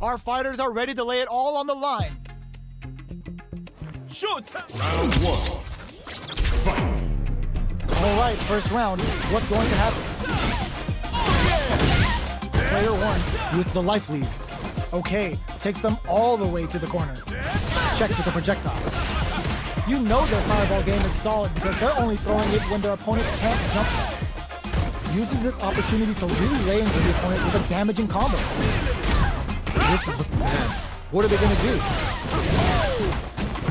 Our fighters are ready to lay it all on the line. Shoot! Round one. Fight. All right, first round. What's going to happen? Player one with the life lead. Okay, takes them all the way to the corner. Checks with the projectile. You know their fireball game is solid because they're only throwing it when their opponent can't jump. Uses this opportunity to really lay into the opponent with a damaging combo. This is the. What are they gonna do?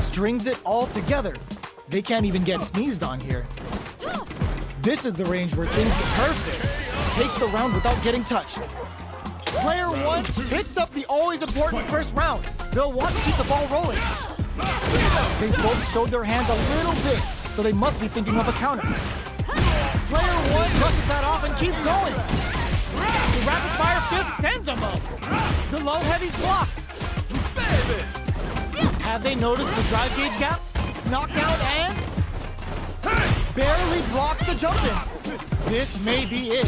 Strings it all together. They can't even get sneezed on here. This is the range where things get perfect. Takes the round without getting touched. Player one picks up the always important first round. They'll want to keep the ball rolling. They both showed their hands a little bit, so they must be thinking of a counter. Player one brushes that off and keeps going. The rapid fire fist sends them up. The low heavy's blocked. Have they noticed the drive gauge gap? Knockout and barely blocks the jump in. This may be it.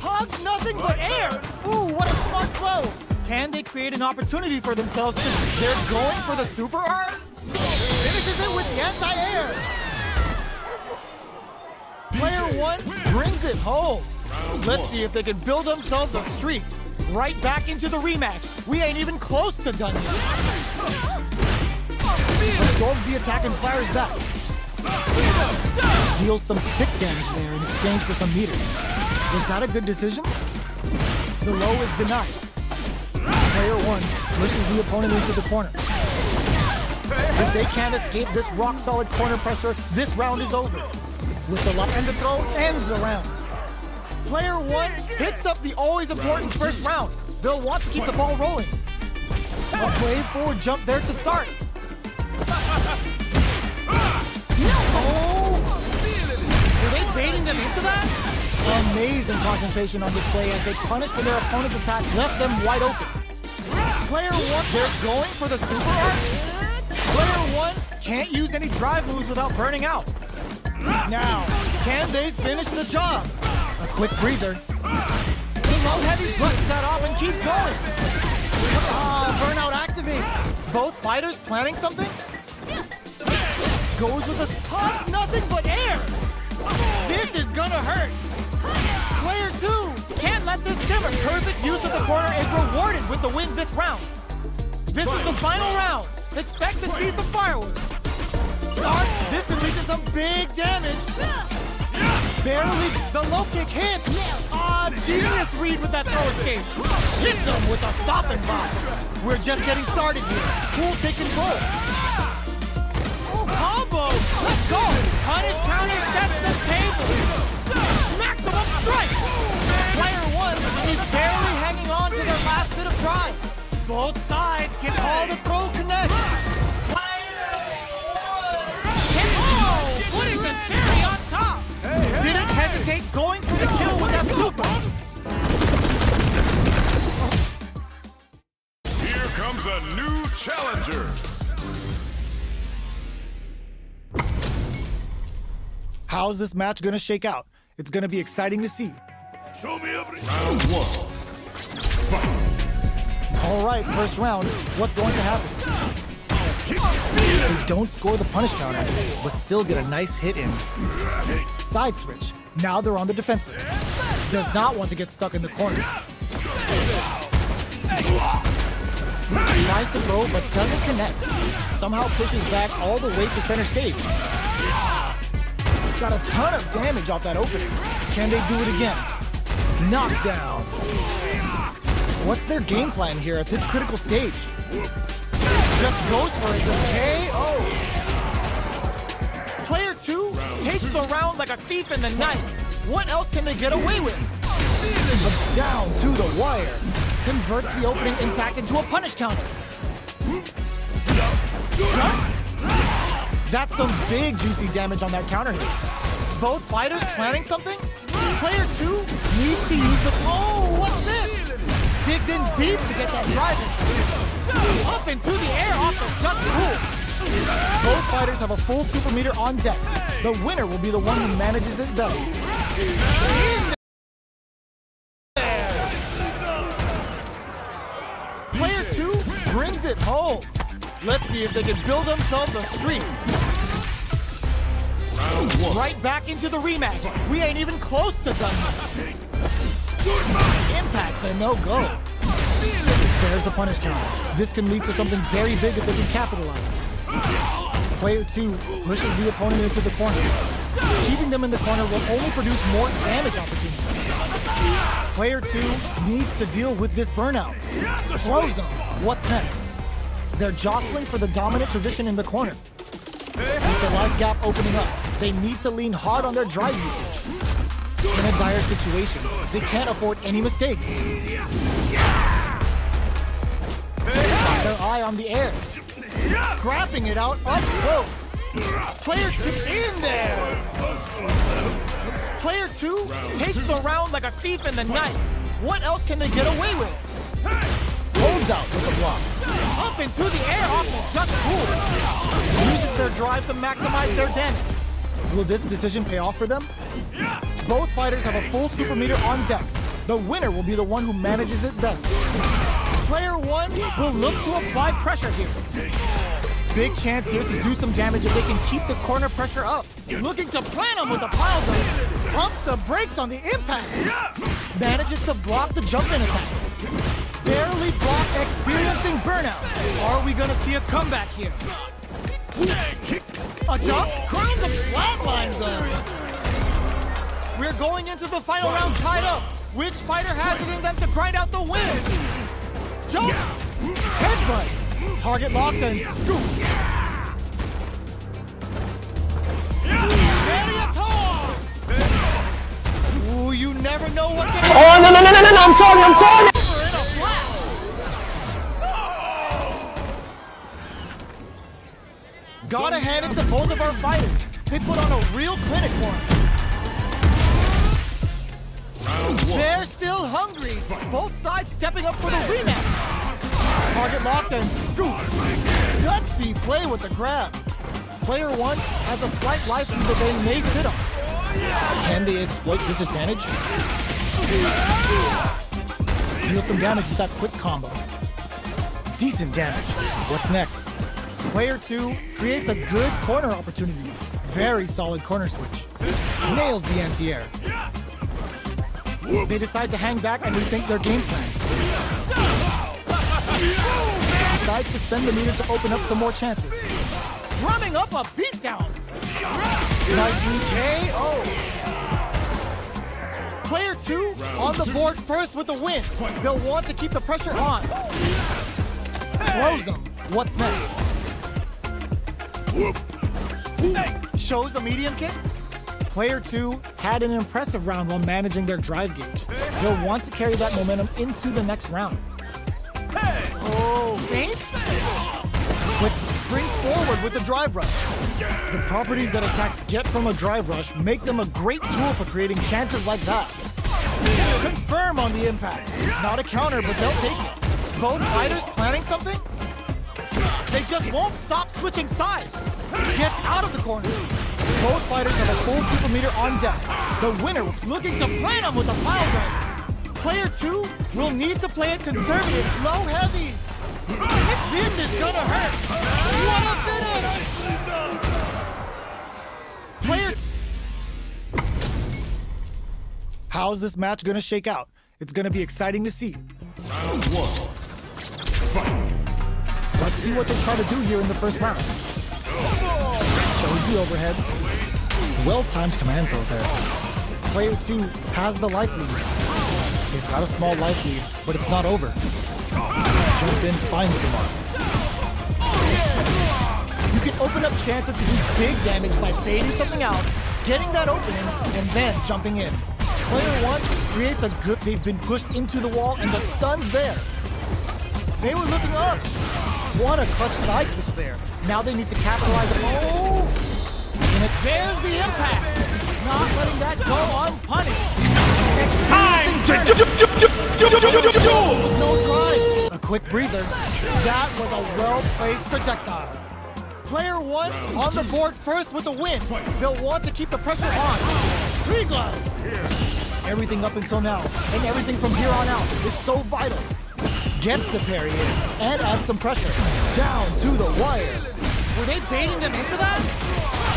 Hugs nothing but air. Ooh, what a smart throw. Can they create an opportunity for themselves since they're going for the super arm? Finishes it with the anti-air. Player one brings it home. Let's see if they can build themselves a streak. Right back into the rematch. We ain't even close to done yet. Absorbs the attack and fires back. Deals some sick damage there in exchange for some meter. Was that a good decision? The low is denied. Player one pushes the opponent into the corner. If they can't escape this rock-solid corner pressure, this round is over. With the lock and the throw ends the round. Player one picks up the always important first round. They'll want to keep the ball rolling. A brave forward jump there to start. Were they baiting them into that? Amazing concentration on display as they punish when their opponent's attack left them wide open. Player one, they're going for the super art. Player one can't use any drive moves without burning out. Now, can they finish the job? Quick breather. The low heavy brushes that off and keeps going. Ah, burnout activates. Both fighters planning something? Goes with a spot, nothing but air. This is gonna hurt. Player two can't let this simmer. Perfect use of the corner is rewarded with the win this round. This is the final round. Expect to see some fireworks. Starts, this lead to some big damage. Barely, the low kick hits. Ah, genius read with that throw escape. Hits him with a stopping block. We're just getting started here. Will take control? Oh, combo! Let's go! Punish counter sets the table. Maximum strike. Player one is barely hanging on to their last bit of drive. Both sides can call the throw connect. Hesitate going for the kill with that super. Here comes a new challenger. How's this match gonna shake out? It's gonna be exciting to see. Show me everything. Round one. Fight. All right, first round. What's going to happen? They don't score the punish counter, but still get a nice hit in. Side switch. Now they're on the defensive. Does not want to get stuck in the corner. Tries to throw, but doesn't connect. Somehow pushes back all the way to center stage. Got a ton of damage off that opening. Can they do it again? Knockdown. What's their game plan here at this critical stage? Just goes for it. KO. Player two takes the round like a thief in the night. What else can they get away with? Comes down to the wire. Converts the opening impact into a punish counter. Jump. That's some big juicy damage on that counter hit. Both fighters planning something? Player two needs to use the. Oh, what's this? Digs in deep to get that drive in. Up into the air off the just rule. Both fighters have a full super meter on deck. The winner will be the one who manages it best. Player two brings it home. Let's see if they can build themselves a streak. Right back into the rematch. We ain't even close to done. Impact's a no-go. There's a punish counter. This can lead to something very big if they can capitalize. Player 2 pushes the opponent into the corner. Keeping them in the corner will only produce more damage opportunities. Player 2 needs to deal with this burnout. Slow zone. What's next? They're jostling for the dominant position in the corner. With the life gap opening up, they need to lean hard on their drive usage. In a dire situation, they can't afford any mistakes. Got their eye on the air. Scrapping it out up close. Player two in there. Player two takes the round like a thief in the night. What else can they get away with? Holds out with the block. Up into the air off the Jus Cool. Uses their drive to maximize their damage. Will this decision pay off for them? Both fighters have a full super meter on deck. The winner will be the one who manages it best. Player one will look to apply pressure here. Big chance here to do some damage if they can keep the corner pressure up. Looking to plant him with a pile driver. Pumps the brakes on the impact. Manages to block the jump in attack. Barely block experiencing burnout. Are we gonna see a comeback here? A jump? Crowns of flatlines though. We're going into the final round tied up. Which fighter has it in them to grind out the win? Jump! Headbutt! Target locked and scoop! Ooh, you never know what can Oh, no, no, no, no, no, no, I'm sorry, I'm sorry! Gotta hand it to both of our fighters. They put on a real clinic for us. They're still hungry. Both sides stepping up for the rematch. Target locked and scoop. Gutsy play with the grab. Player one has a slight life lead that they may sit on. Can they exploit this advantage? Deal some damage with that quick combo. Decent damage. What's next? Player 2 creates a good corner opportunity. Very solid corner switch. Nails the anti-air. They decide to hang back and rethink their game plan. Decides to spend the meter to open up some more chances. Drumming up a beatdown. Nicely KO. Player two on the board first with the win. They'll want to keep the pressure on. Throws them. What's next? Shows a medium kick. Player two had an impressive round while managing their drive gauge. They'll want to carry that momentum into the next round. Oh, springs forward with the drive rush. The properties that attacks get from a drive rush make them a great tool for creating chances like that. Confirm on the impact. Not a counter, but they'll take it. Both fighters planning something? They just won't stop switching sides. Gets out of the corner. Both fighters have a full super meter on deck. The winner looking to plant him with a pile driver. Player two will need to play it conservative, low heavy. This is gonna hurt. What a finish! Player. How's this match gonna shake out? It's gonna be exciting to see. Round one. Fight. Let's see what they try to do here in the first round. Shows the overhead. Well-timed command throw there. Player two has the life lead. They've got a small life lead, but it's not over. Jump in, finds the mark. You can open up chances to do big damage by fading something out, getting that opening, and then jumping in. Player one creates a good. They've been pushed into the wall, and the stun's there. They were looking up. What a clutch side switch there. Now they need to capitalize. Oh! And it, there's the impact. Not letting that go unpunished. Time to No drive. A quick breather. That was a well-placed projectile. Player one on the board first with the win. They'll want to keep the pressure on. Glove. Everything up until now and everything from here on out is so vital. Gets the parry in and adds some pressure. Down to the wire. Were they baiting them into that?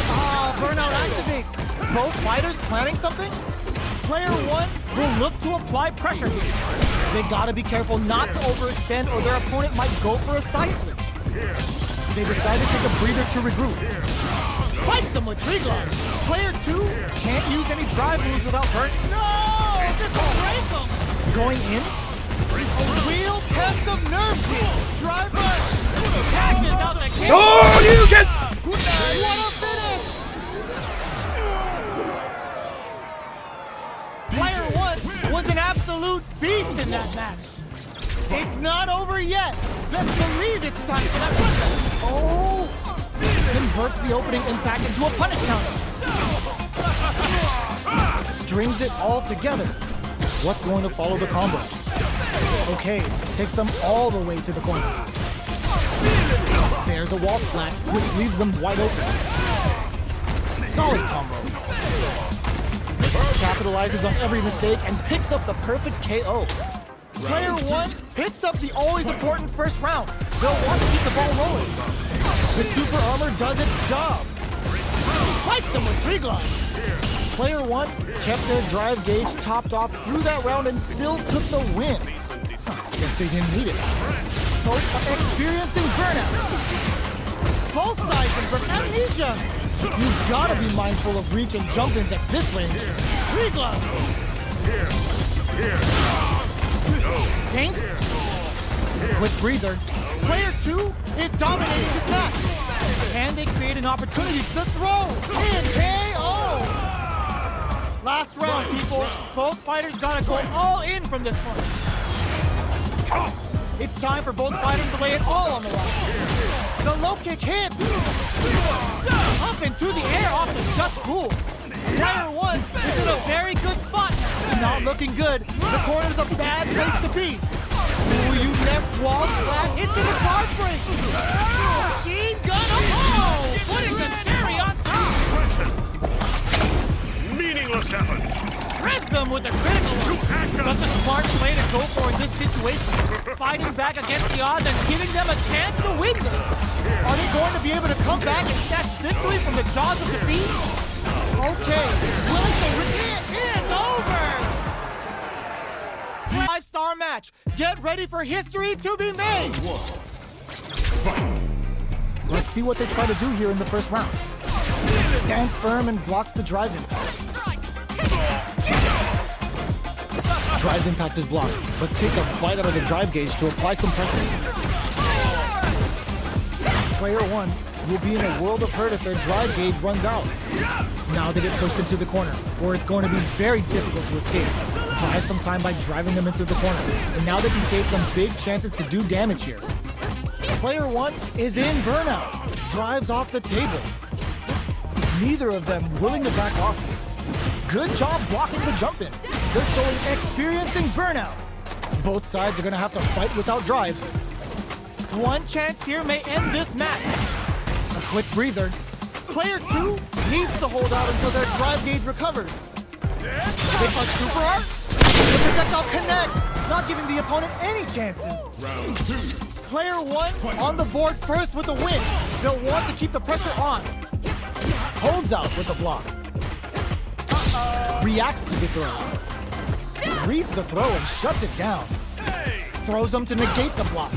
Ah, Burnout activates. Both fighters planning something? Player one will look to apply pressure here. They gotta be careful not to overextend or their opponent might go for a side switch. They decide to take a breather to regroup. Spikes them with Triglav. Player two can't use any drive moves without burn. No! Just break them! Going in? A real test of nerve here. Drive rush. Cashes out the kick. Oh, you get. What a finish! Absolute beast in that match. It's not over yet. Let's believe it's time for that comeback. Oh! Converts the opening impact into a punish counter. Strings it all together. What's going to follow the combo? Okay, takes them all the way to the corner. There's a wall splat, which leaves them wide open. Solid combo. Capitalizes on every mistake and picks up the perfect KO. Player one picks up the always important first round. They'll want to keep the ball rolling. The super armor does its job. Spikes them with Triglavs. Player one kept their drive gauge topped off through that round and still took the win. Guess they didn't need it. So, experiencing burnout. Both sides from amnesia. You've got to be mindful of reach and jump-ins at this range. Triglav. Tanks. Quick breather. Player two is dominating this match. Can they create an opportunity to throw in KO? Last round, people. Both fighters gotta go all in from this point. It's time for both fighters to lay it all on the line. The low kick hits. Up into the air off the Jus Cool. Player one is in a very good spot. Not looking good. The corner's a bad place to be. Ooh, you left wall flat into the guard break. Machine gun. Oh, putting the cherry on top. Meaningless efforts. Shreds them with a critical one. Such a smart play to go for in this situation. Fighting back against the odds and giving them a chance to win this. Are they going to be able to come back and snatch victory from the jaws of defeat? Okay, the it is over! Five-star match. Get ready for history to be made! Let's see what they try to do here in the first round. Stands firm and blocks the drive Drive impact is blocked, but takes a bite out of the drive gauge to apply some pressure. Player one will be in a world of hurt if their drive gauge runs out. Now they get pushed into the corner, where it's going to be very difficult to escape. Buy some time by driving them into the corner, and now they can take some big chances to do damage here. Player one is in burnout, drives off the table. Neither of them willing to back off. Good job blocking the jump in. They're showing experiencing burnout. Both sides are gonna have to fight without drive. One chance here may end this match. A quick breather. Player two needs to hold out until their drive gauge recovers. They a super art. The projectile connects, not giving the opponent any chances. Round two. Player one on the board first with the win. They'll want to keep the pressure on. Holds out with the block. Reacts to the throw. Reads the throw and shuts it down. Throws them to negate the block.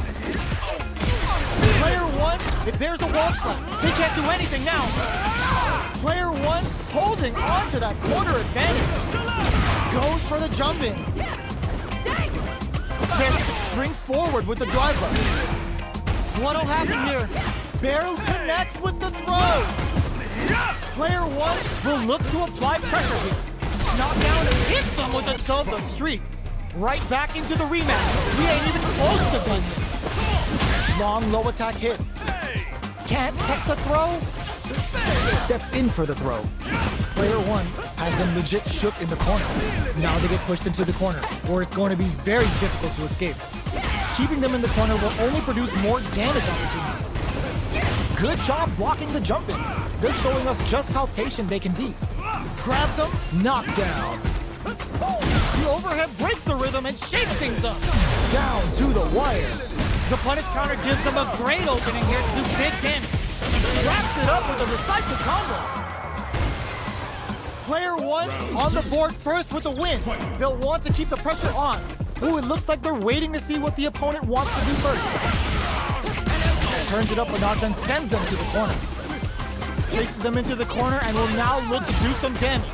Player one, if there's a wall splat, they can't do anything now. Player one holding on to that corner advantage. Goes for the jump in. Then springs forward with the driver. What'll happen here? Barrel connects with the throw. Player one will look to apply pressure here. Knock down and hit them with a a streak. Right back into the rematch. We ain't even close to done. Long low attack hits. Can't tech the throw. Steps in for the throw. Player one has them legit shook in the corner. Now they get pushed into the corner, where it's going to be very difficult to escape. Keeping them in the corner will only produce more damage opportunities. Good job blocking the jump in. They're showing us just how patient they can be. Grabs them, knockdown. The overhead breaks the rhythm and shakes things up. Down to the wire. The punish counter gives them a great opening here to do big damage. Wraps it up with a decisive combo. Player one on the board first with the win. They'll want to keep the pressure on. Ooh, it looks like they're waiting to see what the opponent wants to do first. Turns it up a notch and sends them to the corner. Chases them into the corner and will now look to do some damage.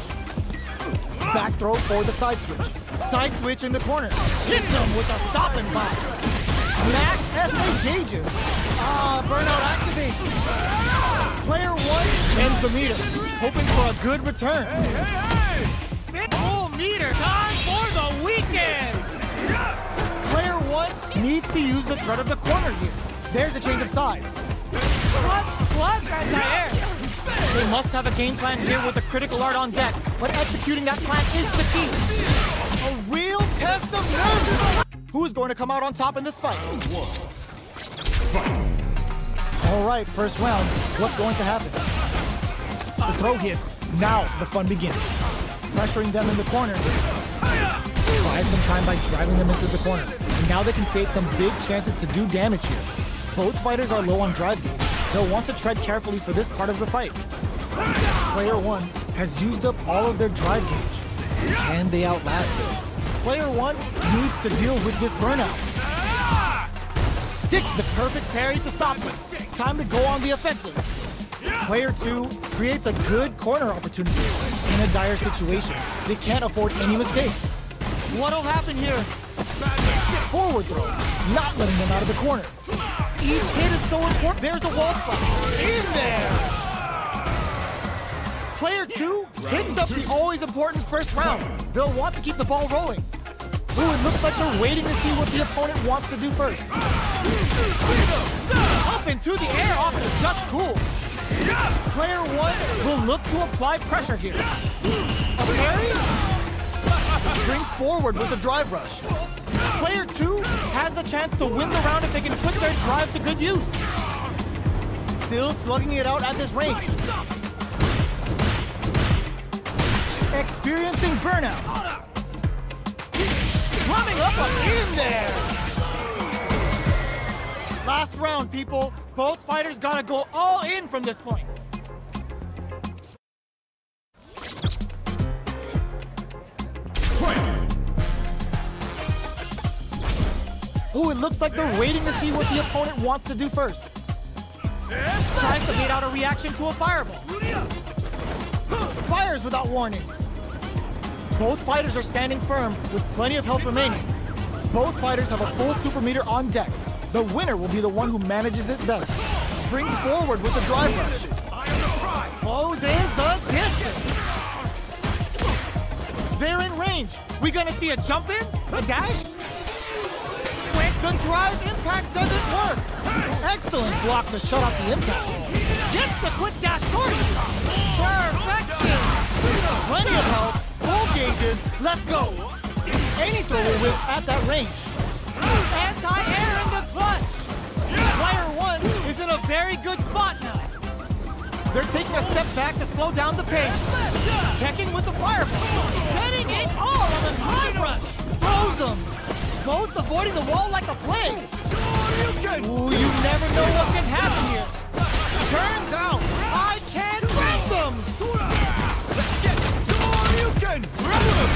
Back throw for the side switch. Side switch in the corner. Hits him with a stopping block. Max SA gauges. Ah, burnout activates. Player one ends the meter, hoping for a good return. hey hey Full meter, time for the weekend. Player one needs to use the threat of the corner here. There's a change of sides. Clutch, clutch, anti-air. They must have a game plan here with the critical art on deck, but executing that plan is the key. A real test of nerve. Who's going to come out on top in this fight? All right, first round. What's going to happen? The throw hits. Now the fun begins. Pressuring them in the corner. Buys some time by driving them into the corner. And now they can create some big chances to do damage here. Both fighters are low on drive gauge. They'll want to tread carefully for this part of the fight. Player one has used up all of their drive gauge. Can they outlast it? Player one needs to deal with this burnout. Sticks the perfect parry to stop them. Time to go on the offensive. Player two creates a good corner opportunity in a dire situation. They can't afford any mistakes. What'll happen here? Forward throw, not letting them out of the corner. Each hit is so important. There's a wall spot. In there! Player two picks up the always important first round. They'll want to keep the ball rolling. Ooh, it looks like they're waiting to see what the opponent wants to do first. Up into the air off the Jus Cool. Player one will look to apply pressure here. A parry? Springs forward with the drive rush. Player two has the chance to win the round if they can put their drive to good use. Still slugging it out at this range. Experiencing burnout. Coming up in there. Last round, people. Both fighters gotta go all in from this point. Ooh, it looks like they're waiting to see what the opponent wants to do first. Tries to bait out a reaction to a fireball. Fires without warning. Both fighters are standing firm with plenty of health remaining. Both fighters have a full super meter on deck. The winner will be the one who manages it best. Springs forward with the drive rush. Closes the distance. They're in range. We gonna see a jump in? A dash? The drive impact doesn't work. Excellent block to shut off the impact. Gets the quick dash shorty. Perfection. Plenty of help. Full gauges. Let's go. Any throw will whip at that range. Anti-air in the clutch. Player one is in a very good spot now. They're taking a step back to slow down the pace. Checking with the fireball. Getting it all on the drive rush. Throws them. Both avoiding the wall like a plague. Ooh, you never know what can happen here. Turns out, I can ransom.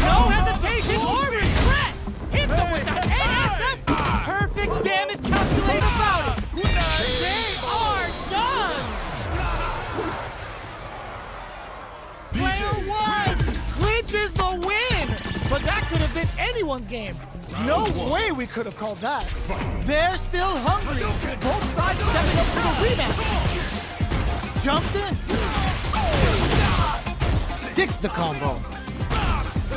No hesitation or regret. Hits them with that NSF. Perfect damage calculated about it. They are done. Player one clinches the win. But that could have been anyone's game. No way we could have called that. They're still hungry. Both sides stepping up for the rematch. Jumps in. Sticks the combo.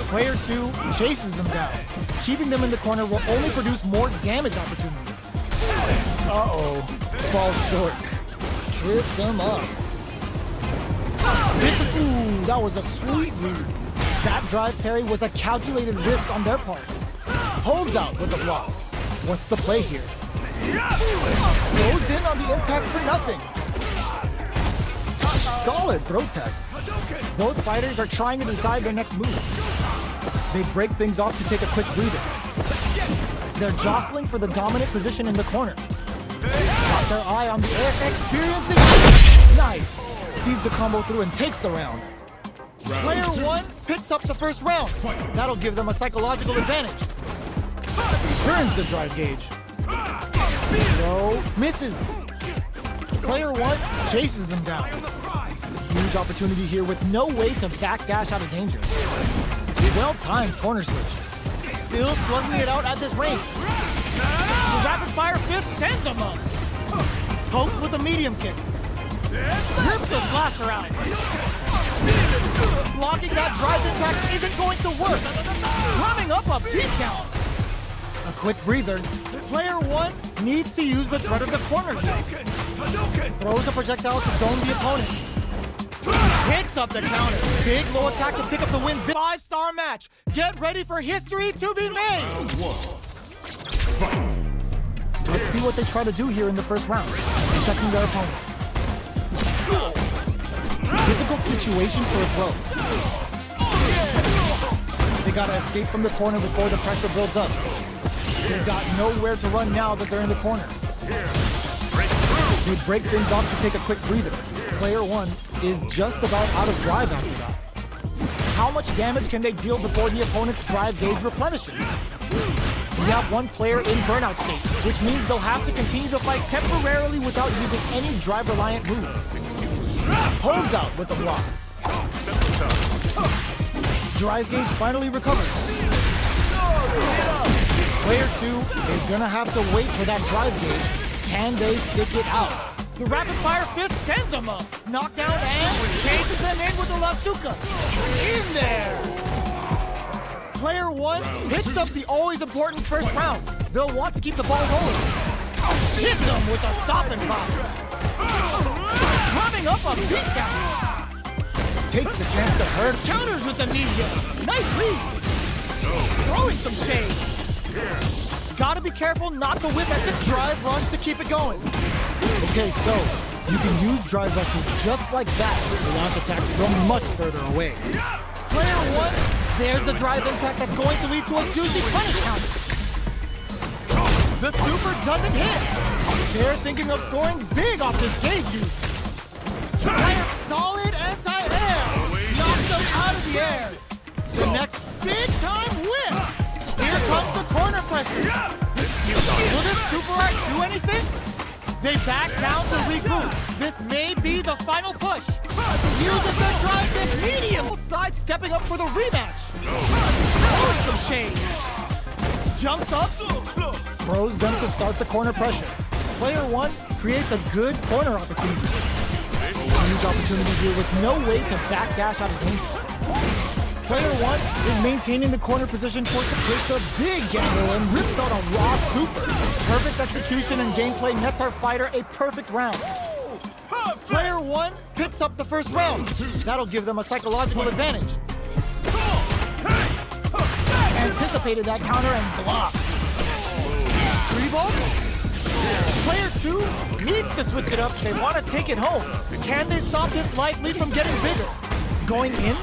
Player two chases them down. Keeping them in the corner will only produce more damage opportunity. Uh-oh. Falls short. Trips him up. Ooh, that was a sweet read. That drive parry was a calculated risk on their part. Holds out with the block. What's the play here? Goes in on the impact for nothing. Solid throw tech. Both fighters are trying to decide their next move. They break things off to take a quick breather. They're jostling for the dominant position in the corner. Got their eye on the air, experiencing. Nice! Sees the combo through and takes the round. Player one picks up the first round. That'll give them a psychological advantage. Turns the drive gauge. No, misses. Player one chases them down. Huge opportunity here with no way to backdash out of danger. Well-timed corner switch. Still slugging it out at this range. The rapid-fire fist sends him up. Pokes with a medium kick. Rips the slasher out. Blocking that drive impact isn't going to work. Drumming up a beatdown. Quick breather. Player one needs to use the threat of the corner. Throws a projectile to zone the opponent. Picks up the counter. Big low attack to pick up the win. Five-star match. Get ready for history to be made. Let's see what they try to do here in the first round. Checking their opponent. Difficult situation for a throw. They gotta escape from the corner before the pressure builds up. They've got nowhere to run now that they're in the corner. They break things off to take a quick breather. Player one is just about out of drive after that. How much damage can they deal before the opponent's drive gauge replenishes? We have one player in burnout state, which means they'll have to continue to fight temporarily without using any drive-reliant moves. Holds out with the block. Drive gauge finally recovers. Player two is gonna have to wait for that drive gauge. Can they stick it out? The rapid fire fist sends them up. Knockdown and cages them in with the Lovushka. In there. Player one hits up the always important first round. They'll want to keep the ball rolling. Hit them with a stop and pop. Drumming up a beatdown. Takes the chance to hurt. Counters with the media. Nice lead. Throwing some shade. Gotta be careful not to whip at the drive rush to keep it going. Okay, so you can use drive rushes just like that to launch attacks from much further away. Player one, there's the drive impact that's going to lead to a juicy punish counter. The super doesn't hit. They're thinking of scoring big off this gauge use. Player solid anti-air. Knocks them out of the air. The next big time whip. Comes the corner pressure. Will this super art do anything? They back down to regroup. This may be the final push. Uses the drive to medium. Side stepping up for the rematch. Throws some shade. Jumps up. Throws them to start the corner pressure. Player one creates a good corner opportunity. Huge opportunity here with no way to backdash out of danger. Player one is maintaining the corner position for takes a big gamble and rips out a raw super. Perfect execution and gameplay nets our fighter a perfect round. Player one picks up the first round. That'll give them a psychological advantage. Anticipated that counter and blocks. Three ball? Player two needs to switch it up. They want to take it home. Can they stop this life lead from getting bigger? Going in?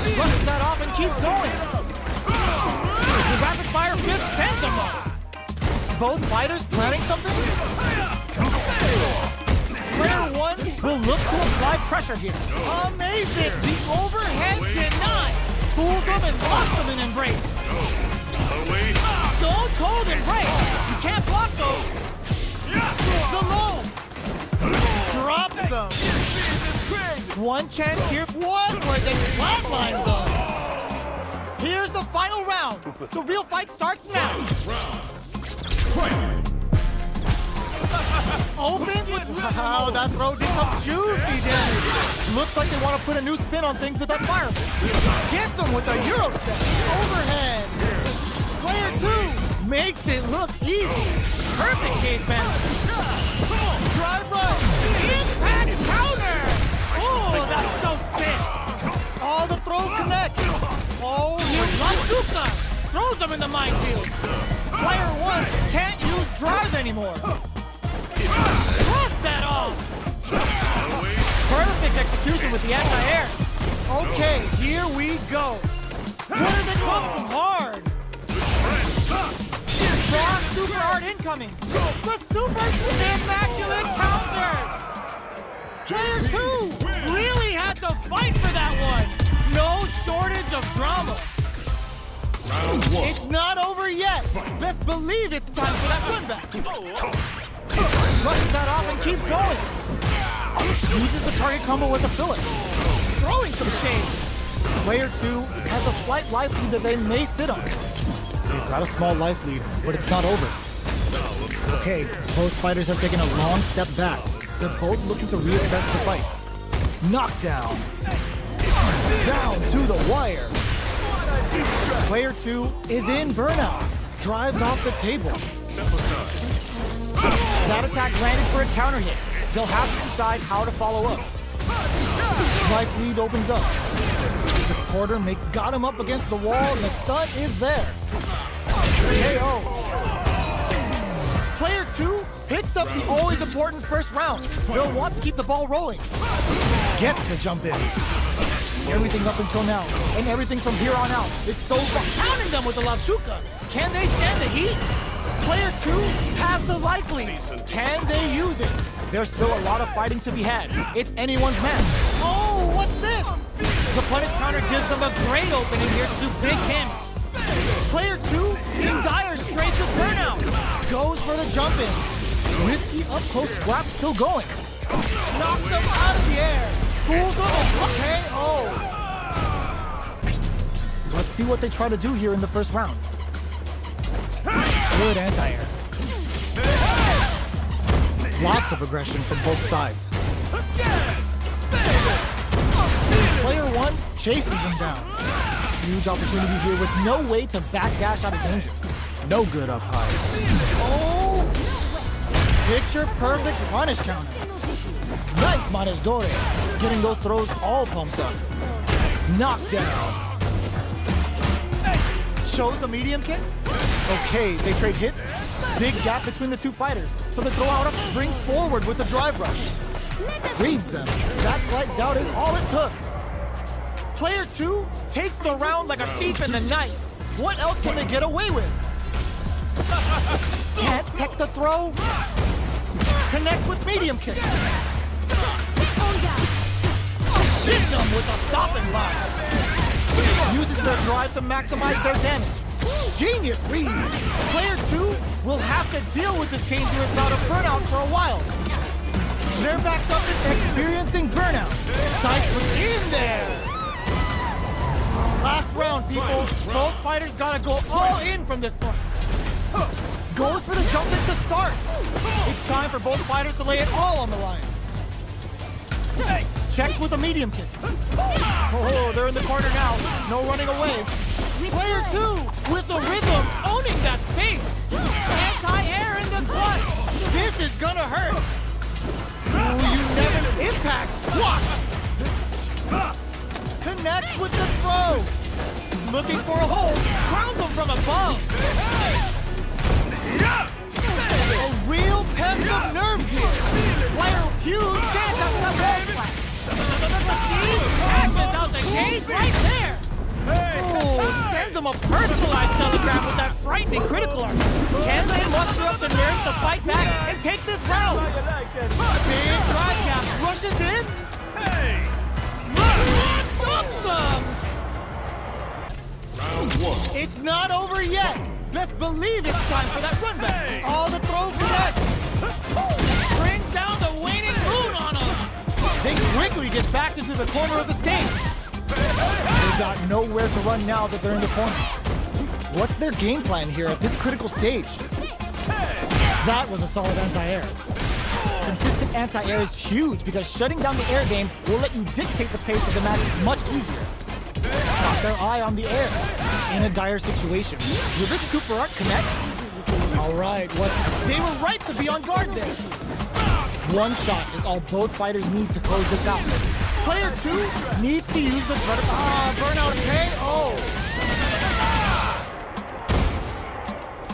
Brushes that off and keeps going. The rapid fire fist sends him up. Both fighters planning something? Player one will look to apply pressure here. Amazing! The overhead deny. Fools them and locks them in embrace. Stone cold embrace. You can't block those. The low. Drops them. One chance here. One where they flatline them. Here's the final round. The real fight starts now. Open with wow, that throw did some juicy damage. Looks like they want to put a new spin on things with that fire. Gets him with a Euro step. Overhead. Player two makes it look easy. Perfect case management. Drive rush. Oh, so sick. All the throw connects. Oh, Lovushka throws him in the minefield. Player one can't use drive anymore. Cuts that off. Perfect execution with the anti-air. Okay, here we go. Where did it come from hard? Brock super hard incoming. The super immaculate counter. Player two really had to fight for that one. No shortage of drama. Round one. It's not over yet. Best believe it's time for that run back. Rushes that off and keeps going. Uses the target combo with a filler. Throwing some shade. Player two has a slight life lead that they may sit on. They've got a small life lead, but it's not over. Okay, both fighters have taken a long step back. They're both looking to reassess the fight. Knockdown. Down to the wire. Player two is in burnout. Drives off the table. That attack landed for a counter hit. They'll have to decide how to follow up. Life lead opens up. The quarter make got him up against the wall, and the stun is there. KO. Player two picks up the always important first round. They'll want to keep the ball rolling. Gets the jump in. Everything up until now, and everything from here on out, is so. Pounding them with the Lovushka. Can they stand the heat? Player two has the likely. Can they use it? There's still a lot of fighting to be had. It's anyone's match. Oh, what's this? The punish counter gives them a great opening here to do big damage. Player two in dire straits with burnout. Goes for the jump in. Risky up close scrap still going. Knocked them out of the air. Fools them KO. Let's see what they try to do here in the first round. Good anti-air. Lots of aggression from both sides. Player one chases them down. Huge opportunity here with no way to backdash out of danger. No good up high. Oh! Picture perfect punish counter. Nice Manège Doré. Getting those throws all pumped up. Knockdown. Shows a medium kick. Okay, they trade hits. Big gap between the two fighters. So the throw out up springs forward with the drive rush. Reads them. That slight doubt is all it took. Player two takes the round like a thief in the night. What else can they get away with? Can't tech the throw. Connects with medium kick. Hits them with a stopping block. Uses their drive to maximize their damage. Genius read. Player two will have to deal with this dangerous bout of burnout for a while. They're backed up and experiencing burnout. Sights in there. Last round, people. Both fighters gotta go all in from this point. Goes for the jump in to start. It's time for both fighters to lay it all on the line. Checks with a medium kick. Oh, they're in the corner now. No running away. Player two with the rhythm, owning that space. Anti-air in the clutch. This is gonna hurt. Ooh, you never impact squat. Connects with the throw. Looking for a hole. Crowns him from above. A real test of nerves here. Player huge chance at the wall splash. Cashes out the gate right there. Oh, sends him a personalized telegraph with that frightening critical arm. Can they muster up the nerves to fight back and take this round? Big rushes in. Hey! Round one. It's not over yet. Best believe it's time for that run back. All the throw connects. Brings down the waning moon on him. They quickly get back into the corner of the stage. They've got nowhere to run now that they're in the corner. What's their game plan here at this critical stage? That was a solid anti-air. Consistent anti-air is huge because shutting down the air game will let you dictate the pace of the match much easier. Their eye on the air in a dire situation. Will this super art connect? All right, what? They were right to be on guard there. One shot is all both fighters need to close this out. Player two needs to use the burn ah, burnout KO.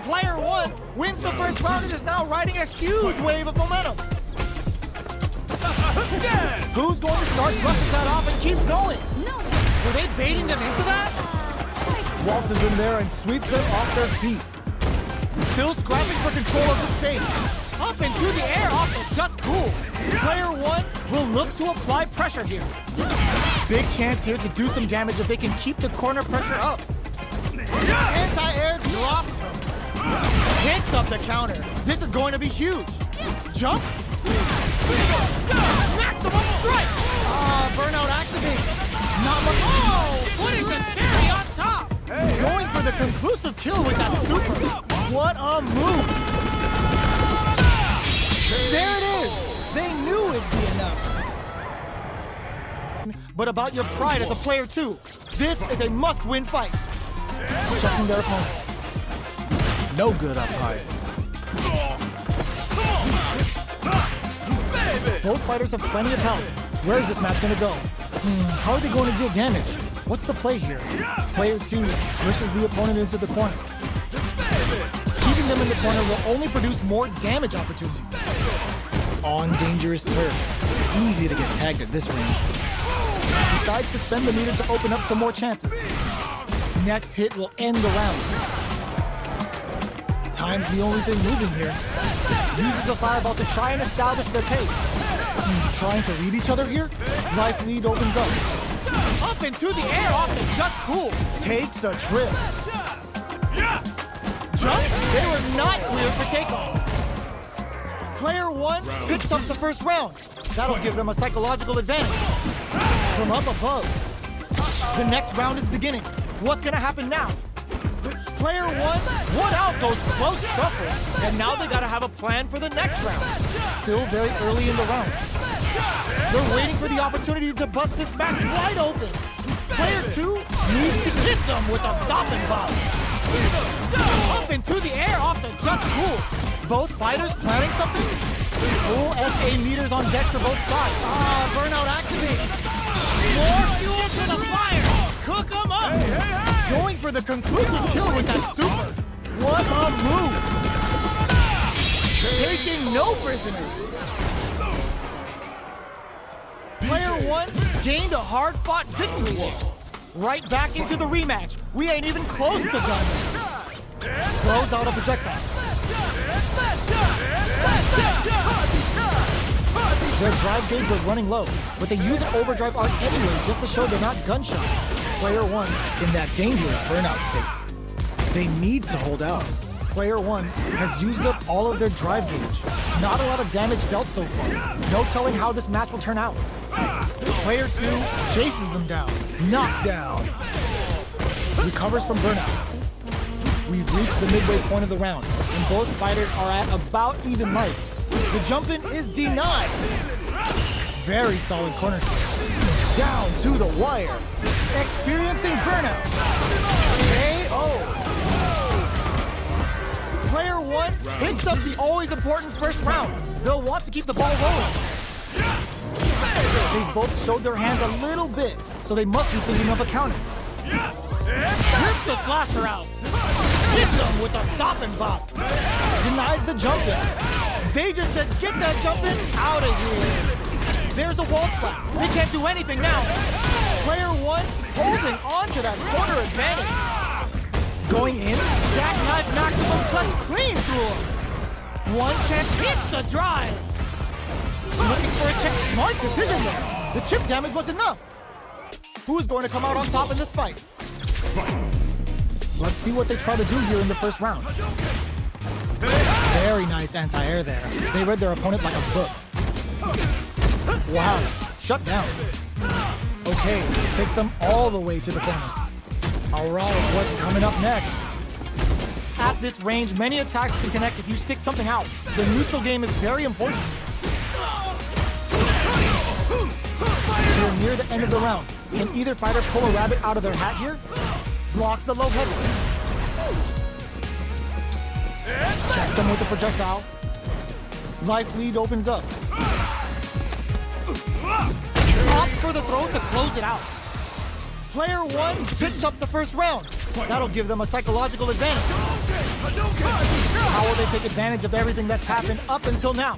Player one wins the first round and is now riding a huge wave of momentum. Who's going to start? Brushes that off and keeps going. Baiting them into that? waltzes in there and sweeps them off their feet. Still scrapping for control of the space. Up into the air off of Jus Cool. Player one will look to apply pressure here. Big chance here to do some damage if they can keep the corner pressure up. Anti-air drops him. Hits up the counter. This is going to be huge. Jump. Maximum strike. Ah, burnout activates. Not. Oh, putting the cherry on top. Going for the conclusive kill with that super. What a move. There it is. They knew it'd be enough. But about your pride as a player too. This is a must-win fight. Checking their opponent. No good up high. Both fighters have plenty of health. Where is this match gonna go? Hmm, how are they going to deal damage? What's the play here? Player 2 pushes the opponent into the corner. Keeping them in the corner will only produce more damage opportunities. On dangerous turf. Easy to get tagged at this range. Decides to spend the meter to open up some more chances. Next hit will end the round. Time's the only thing moving here. Uses the fireball to try and establish their pace. Trying to read each other here? Life lead opens up. Up into the air off the Jus Cool. Takes a trip. Jump? They were not clear for takeoff. Player one picks up the first round. That'll give them a psychological advantage. From up above. The next round is beginning. What's gonna happen now? Player one won out those close scuffles, and now they gotta have a plan for the next round. Still very early in the round. They're waiting for the opportunity to bust this back wide open. Player two needs to hit them with a stopping bomb. Up into the air off the Jus Cool. Both fighters planning something? Full SA meters on deck for both sides. Ah, for the conclusive kill with that super. What a move. Taking no prisoners. Player one gained a hard-fought victory. Right back into the rematch. We ain't even close to done. Throws out a projectile. Their drive gauge was running low, but they use an overdrive art anyway just to show they're not gunshot. Player one in that dangerous burnout state. They need to hold out. Player one has used up all of their drive gauge. Not a lot of damage dealt so far. No telling how this match will turn out. Player two chases them down. Knockdown. Recovers from burnout. We've reached the midway point of the round, and both fighters are at about even life. The jump in is denied. Very solid corner. Down to the wire. Experiencing burnout. KO. Player one picks up the always important first round. They'll want to keep the ball rolling. They both showed their hands a little bit, so they must be thinking of a counter. Rips the slasher out. Hits them with a stop and bop. Denies the jump in. They just said, get that jump in out of here. There's a wall splat. They can't do anything now. Player one holding on to that corner advantage. Going in, jackknife maximum cuts clean through him. One chance hits the drive. Looking for a chip. Smart decision there. The chip damage was enough. Who's going to come out on top in this fight? Let's see what they try to do here in the first round. Very nice anti-air there. They read their opponent like a book. Wow, shut down. Okay, takes them all the way to the corner. All right, what's coming up next? At this range, many attacks can connect if you stick something out. The neutral game is very important. We're near the end of the round. Can either fighter pull a rabbit out of their hat here? Blocks the low head. Checks them with the projectile. Life lead opens up. For the throw to close it out. Player one picks up the first round. That'll give them a psychological advantage. How will they take advantage of everything that's happened up until now?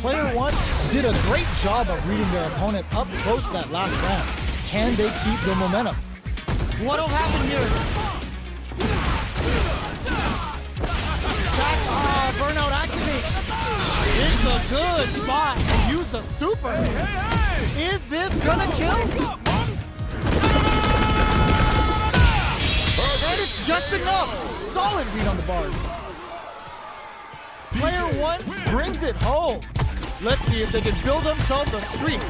Player one did a great job of reading their opponent up close that last round. Can they keep the momentum? What'll happen here? Back, uh, burnout. It's a good spot. And use the super. Is this gonna kill? And it's just enough. Solid read on the bars. Player one brings it home. Let's see if they can build themselves a streak.